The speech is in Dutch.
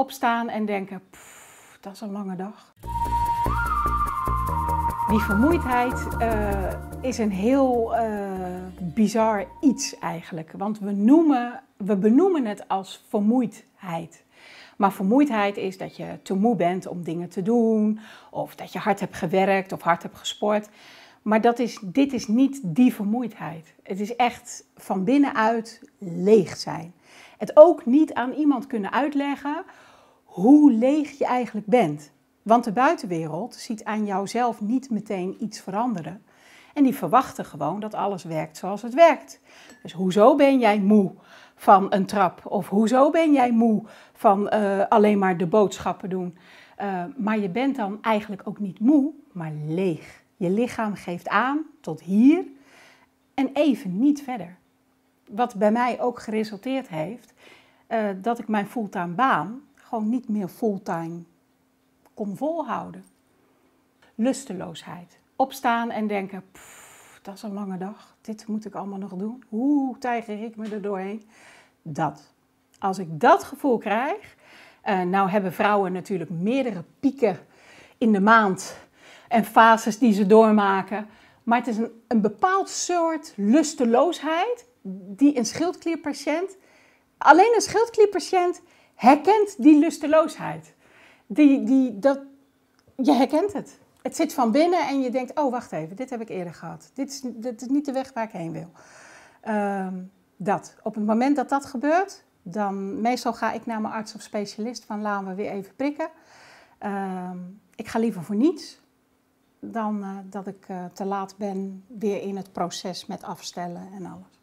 opstaan en denken, "Pff, dat is een lange dag. Die vermoeidheid eh, is een heel eh, bizar iets eigenlijk. Want we, noemen, we benoemen het als vermoeidheid. Maar vermoeidheid is dat je te moe bent om dingen te doen, of dat je hard hebt gewerkt of hard hebt gesport. Maar dat is, dit is niet die vermoeidheid. Het is echt van binnenuit leeg zijn. Het ook niet aan iemand kunnen uitleggen hoe leeg je eigenlijk bent. Want de buitenwereld ziet aan jouzelf niet meteen iets veranderen. En die verwachten gewoon dat alles werkt zoals het werkt. Dus hoezo ben jij moe van een trap? Of hoezo ben jij moe van uh, alleen maar de boodschappen doen? Uh, maar je bent dan eigenlijk ook niet moe, maar leeg. Je lichaam geeft aan tot hier en even niet verder. Wat bij mij ook geresulteerd heeft uh, dat ik mijn fulltime baan gewoon niet meer fulltime kon volhouden. Lusteloosheid. Opstaan en denken, pff, dat is een lange dag, dit moet ik allemaal nog doen. Hoe tijger ik me er doorheen? Dat. Als ik dat gevoel krijg, uh, nou hebben vrouwen natuurlijk meerdere pieken in de maand en fases die ze doormaken. Maar het is een, een bepaald soort lusteloosheid die een schildklierpatiënt, alleen een schildklierpatiënt herkent die lusteloosheid. Die, die, dat, je herkent het. Het zit van binnen en je denkt, oh wacht even, dit heb ik eerder gehad. Dit is, dit is niet de weg waar ik heen wil. Um, dat. Op het moment dat dat gebeurt, dan meestal ga ik naar mijn arts of specialist van laten we weer even prikken. Um, ik ga liever voor niets dan uh, dat ik uh, te laat ben weer in het proces met afstellen en alles.